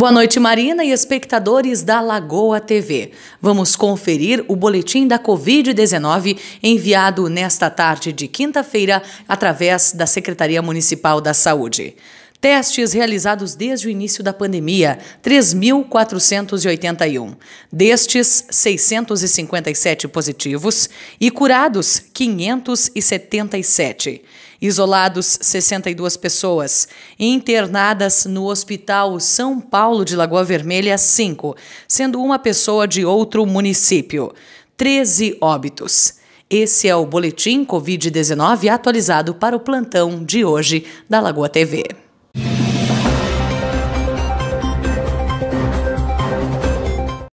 Boa noite, Marina e espectadores da Lagoa TV. Vamos conferir o boletim da Covid-19 enviado nesta tarde de quinta-feira através da Secretaria Municipal da Saúde. Testes realizados desde o início da pandemia, 3.481. Destes, 657 positivos e curados, 577. Isolados, 62 pessoas. Internadas no Hospital São Paulo de Lagoa Vermelha, 5, sendo uma pessoa de outro município. 13 óbitos. Esse é o boletim Covid-19 atualizado para o plantão de hoje da Lagoa TV.